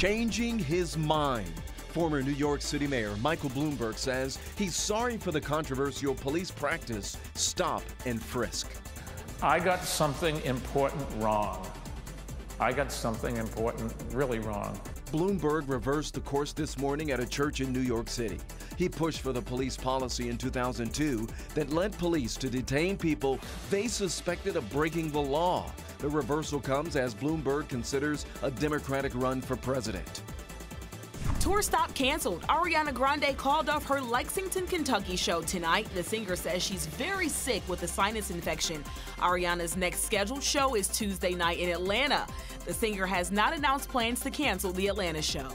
changing his mind. Former New York City Mayor Michael Bloomberg says he's sorry for the controversial police practice stop and frisk. I got something important wrong. I got something important really wrong. Bloomberg reversed the course this morning at a church in New York City. He pushed for the police policy in 2002 that led police to detain people they suspected of breaking the law. The reversal comes as Bloomberg considers a Democratic run for president. Tour stop canceled. Ariana Grande called off her Lexington, Kentucky show tonight. The singer says she's very sick with a sinus infection. Ariana's next scheduled show is Tuesday night in Atlanta. The singer has not announced plans to cancel the Atlanta show.